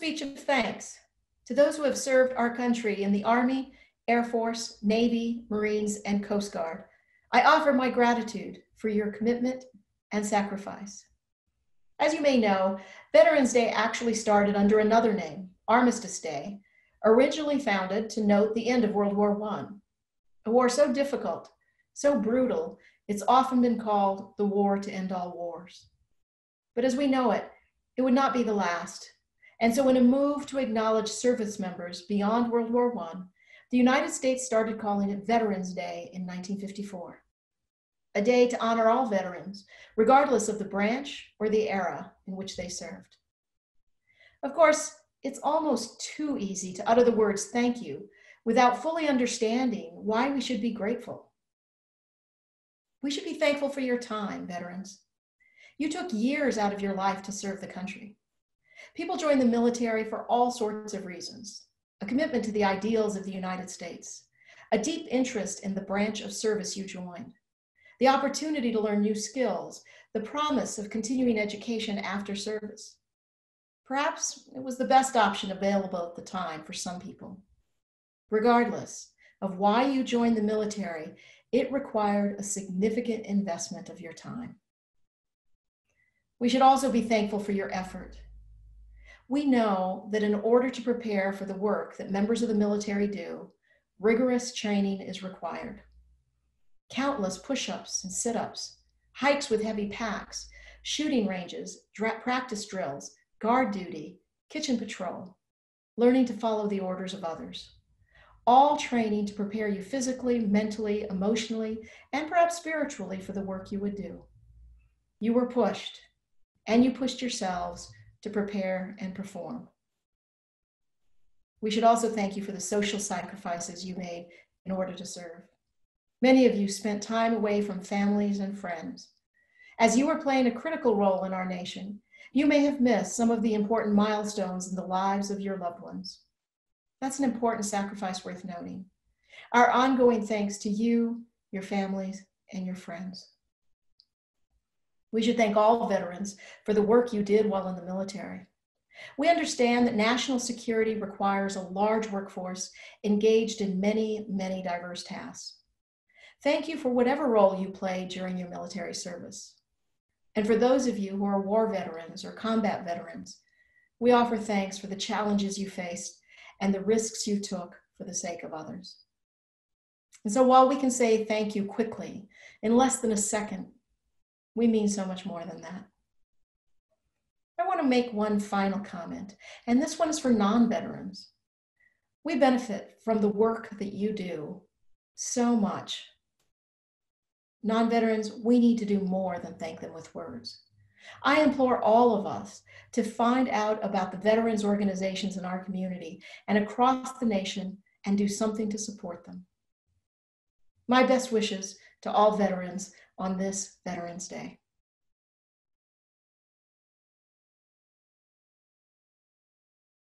speech of thanks to those who have served our country in the Army, Air Force, Navy, Marines, and Coast Guard. I offer my gratitude for your commitment and sacrifice. As you may know, Veterans Day actually started under another name, Armistice Day, originally founded to note the end of World War I. A war so difficult, so brutal, it's often been called the war to end all wars. But as we know it, it would not be the last. And so, in a move to acknowledge service members beyond World War I, the United States started calling it Veterans Day in 1954 a day to honor all veterans, regardless of the branch or the era in which they served. Of course, it's almost too easy to utter the words thank you without fully understanding why we should be grateful. We should be thankful for your time, veterans. You took years out of your life to serve the country. People join the military for all sorts of reasons a commitment to the ideals of the United States, a deep interest in the branch of service you joined, the opportunity to learn new skills, the promise of continuing education after service. Perhaps it was the best option available at the time for some people. Regardless of why you joined the military, it required a significant investment of your time. We should also be thankful for your effort. We know that in order to prepare for the work that members of the military do, rigorous training is required countless push ups and sit ups, hikes with heavy packs, shooting ranges, dra- practice drills, guard duty, kitchen patrol, learning to follow the orders of others. All training to prepare you physically, mentally, emotionally, and perhaps spiritually for the work you would do. You were pushed, and you pushed yourselves to prepare and perform. We should also thank you for the social sacrifices you made in order to serve. Many of you spent time away from families and friends. As you were playing a critical role in our nation, you may have missed some of the important milestones in the lives of your loved ones. That's an important sacrifice worth noting. Our ongoing thanks to you, your families, and your friends. We should thank all veterans for the work you did while in the military. We understand that national security requires a large workforce engaged in many, many diverse tasks. Thank you for whatever role you played during your military service. And for those of you who are war veterans or combat veterans, we offer thanks for the challenges you faced and the risks you took for the sake of others. And so while we can say thank you quickly, in less than a second, we mean so much more than that. I want to make one final comment, and this one is for non veterans. We benefit from the work that you do so much Non veterans, we need to do more than thank them with words. I implore all of us to find out about the veterans organizations in our community and across the nation and do something to support them. My best wishes to all veterans on this Veterans Day.